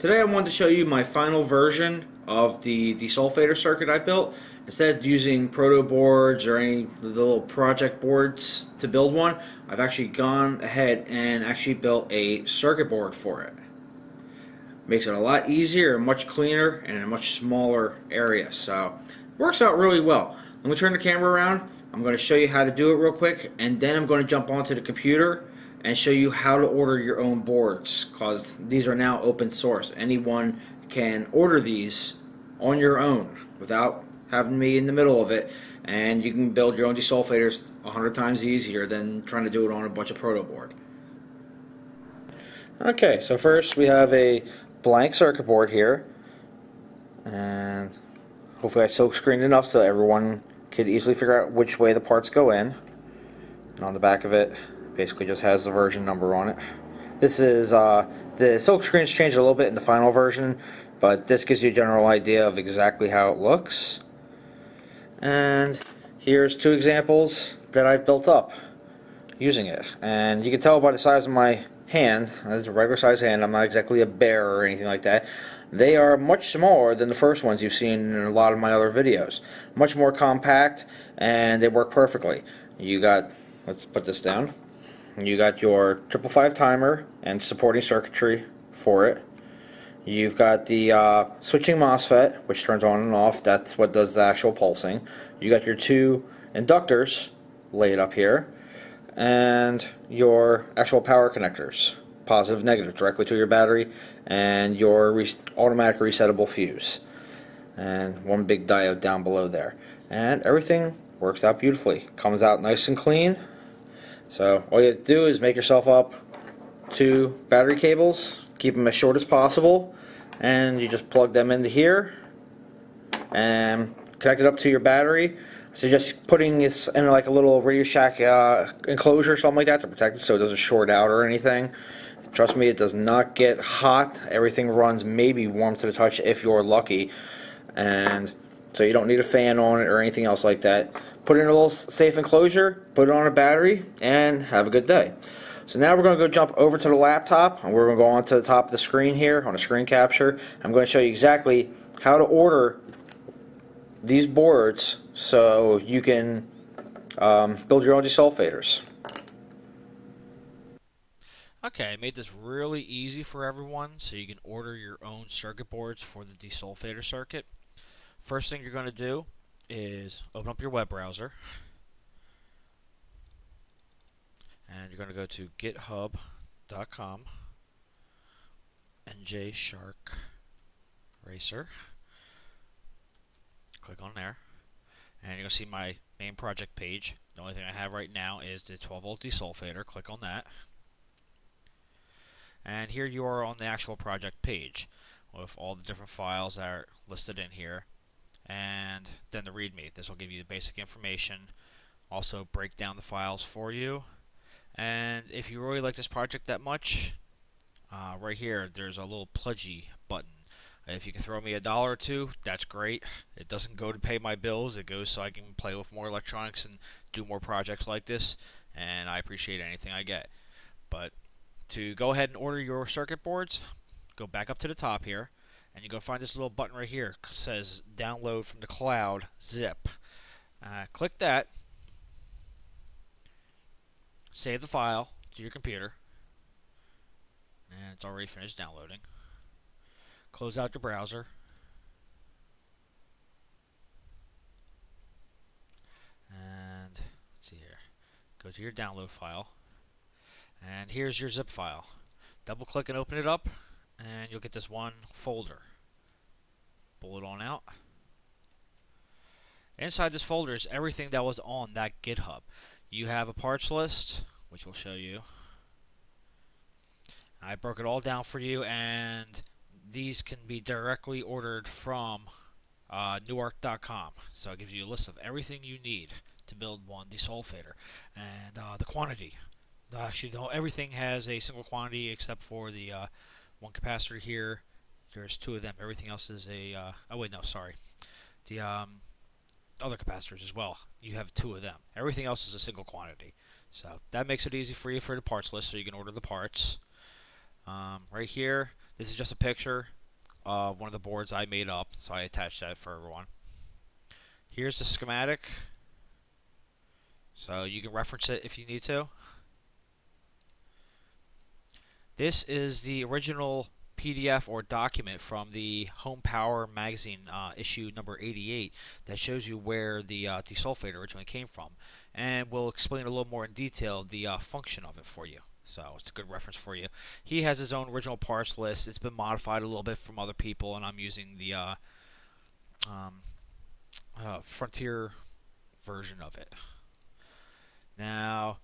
Today I wanted to show you my final version of the desulfator circuit I built. Instead of using proto boards or any the little project boards to build one, I've actually gone ahead and actually built a circuit board for it. Makes it a lot easier and much cleaner and in a much smaller area. So works out really well. Let me turn the camera around. I'm going to show you how to do it real quick and then I'm going to jump onto the computer and show you how to order your own boards because these are now open source. Anyone can order these on your own without having me in the middle of it and you can build your own desulfators a hundred times easier than trying to do it on a bunch of proto board. Okay, so first we have a blank circuit board here and hopefully I silk screened enough so everyone could easily figure out which way the parts go in and on the back of it basically just has the version number on it. This is, uh, the silk screen's changed a little bit in the final version, but this gives you a general idea of exactly how it looks. And here's two examples that I've built up using it. And you can tell by the size of my hand, it's a regular size hand, I'm not exactly a bear or anything like that. They are much smaller than the first ones you've seen in a lot of my other videos. Much more compact and they work perfectly. You got, let's put this down. You got your triple five timer and supporting circuitry for it. You've got the uh, switching MOSFET, which turns on and off. That's what does the actual pulsing. You got your two inductors laid up here, and your actual power connectors, positive, negative, directly to your battery, and your re automatic resettable fuse, and one big diode down below there. And everything works out beautifully. Comes out nice and clean. So all you have to do is make yourself up two battery cables, keep them as short as possible, and you just plug them into here and connect it up to your battery. So just putting this in like a little Radio Shack uh, enclosure or something like that to protect it so it doesn't short out or anything. Trust me, it does not get hot. Everything runs maybe warm to the touch if you're lucky. And so you don't need a fan on it or anything else like that. Put it in a little safe enclosure, put it on a battery, and have a good day. So now we're going to go jump over to the laptop, and we're going to go onto the top of the screen here on a screen capture. I'm going to show you exactly how to order these boards so you can um, build your own desulfators. Okay, I made this really easy for everyone so you can order your own circuit boards for the desulfator circuit. First thing you're going to do is open up your web browser and you're going to go to github.com NJ Shark Racer. Click on there and you're going to see my main project page. The only thing I have right now is the 12 volt desulfator. Click on that. And here you are on the actual project page with all the different files that are listed in here then the README. This will give you the basic information, also break down the files for you. And if you really like this project that much, uh, right here there's a little Pledgie button. If you can throw me a dollar or two, that's great. It doesn't go to pay my bills. It goes so I can play with more electronics and do more projects like this. And I appreciate anything I get. But to go ahead and order your circuit boards, go back up to the top here and you go find this little button right here it says download from the cloud zip. Uh, click that. Save the file to your computer. And it's already finished downloading. Close out your browser. And let's see here. Go to your download file. And here's your zip file. Double click and open it up and you'll get this one folder. Pull it on out. Inside this folder is everything that was on that GitHub. You have a parts list, which we'll show you. I broke it all down for you, and these can be directly ordered from uh, Newark.com. So it gives you a list of everything you need to build one desulfator and uh, the quantity. Actually, no, everything has a single quantity except for the uh, one capacitor here. There's two of them. Everything else is a. Uh, oh wait, no, sorry. The um, other capacitors as well. You have two of them. Everything else is a single quantity. So that makes it easy for you for the parts list, so you can order the parts. Um, right here, This is just a picture of one of the boards I made up, so I attached that for everyone. Here's the schematic. So you can reference it if you need to. This is the original PDF or document from the Home Power magazine uh, issue number 88 that shows you where the uh, desulfate originally came from. And we'll explain a little more in detail the uh, function of it for you. So it's a good reference for you. He has his own original parts list. It's been modified a little bit from other people, and I'm using the uh, um, uh, Frontier version of it. Now,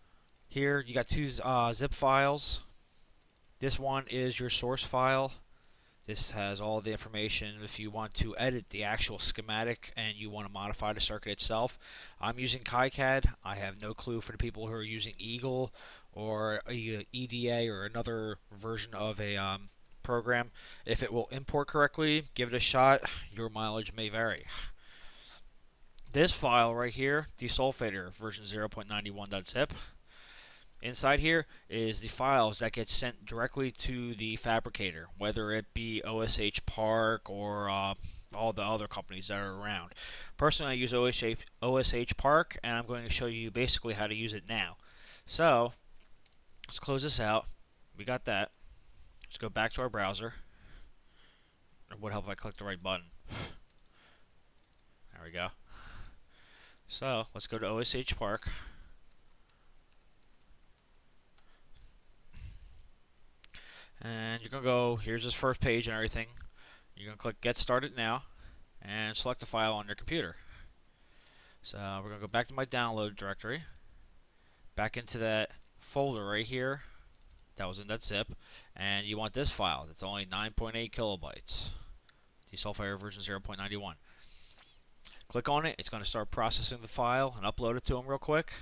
here you got two uh, zip files. This one is your source file. This has all the information if you want to edit the actual schematic and you want to modify the circuit itself. I'm using KiCad. I have no clue for the people who are using Eagle or EDA or another version of a um, program. If it will import correctly, give it a shot. Your mileage may vary. This file right here, desulfator version 0.91.zip. Inside here is the files that get sent directly to the fabricator, whether it be OSH Park or uh, all the other companies that are around. Personally, I use OSH, OSH Park, and I'm going to show you basically how to use it now. So, let's close this out. We got that. Let's go back to our browser. It would help if I click the right button. There we go. So, let's go to OSH Park. And you're going to go, here's this first page and everything. You're going to click Get Started Now and select a file on your computer. So we're going to go back to my download directory, back into that folder right here that was in that zip, and you want this file that's only 9.8 kilobytes, desulfator version 0.91. Click on it, it's going to start processing the file and upload it to them real quick.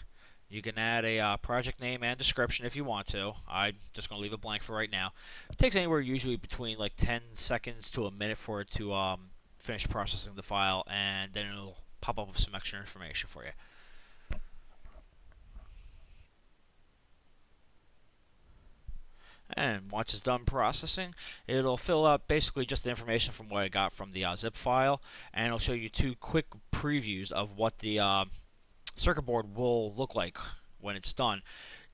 You can add a uh, project name and description if you want to. I'm just going to leave it blank for right now. It takes anywhere usually between like 10 seconds to a minute for it to um, finish processing the file, and then it'll pop up with some extra information for you. And once it's done processing, it'll fill up basically just the information from what I got from the uh, zip file, and it'll show you two quick previews of what the uh, circuit board will look like when it's done.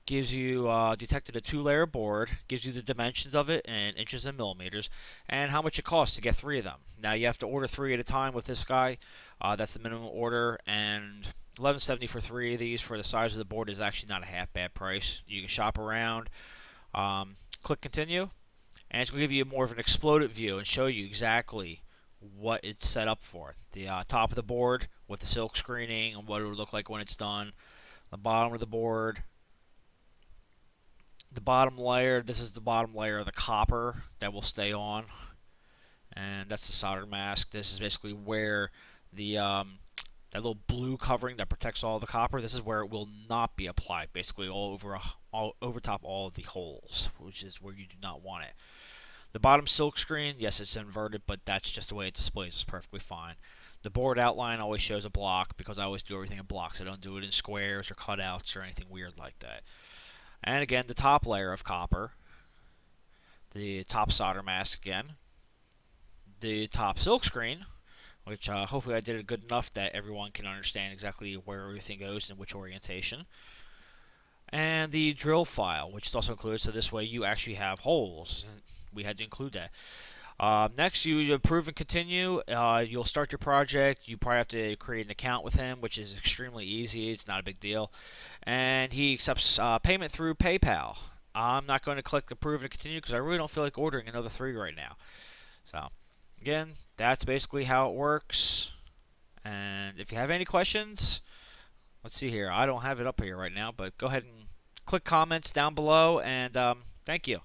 Gives you uh, detected a two-layer board, gives you the dimensions of it in inches and millimeters, and how much it costs to get three of them. Now you have to order three at a time with this guy. Uh, that's the minimum order, and 1170 for three of these for the size of the board is actually not a half bad price. You can shop around. Um, click continue, and it's going to give you more of an exploded view and show you exactly what it's set up for. The uh, top of the board with the silk screening and what it would look like when it's done. The bottom of the board. The bottom layer, this is the bottom layer of the copper that will stay on. And that's the solder mask. This is basically where the um, that little blue covering that protects all the copper. This is where it will not be applied, basically all over all over top all the holes, which is where you do not want it. The bottom silk screen, yes, it's inverted, but that's just the way it displays. It's perfectly fine. The board outline always shows a block because I always do everything in blocks. I don't do it in squares or cutouts or anything weird like that. And again, the top layer of copper, the top solder mask again, the top silk screen, which uh, hopefully I did it good enough that everyone can understand exactly where everything goes and which orientation. And the drill file, which is also included, so this way you actually have holes. We had to include that. Uh, next, you approve and continue. Uh, you'll start your project. You probably have to create an account with him, which is extremely easy. It's not a big deal. And he accepts uh, payment through PayPal. I'm not going to click approve and continue because I really don't feel like ordering another three right now. So, again, that's basically how it works. And if you have any questions, let's see here. I don't have it up here right now, but go ahead and click comments down below. And um, thank you.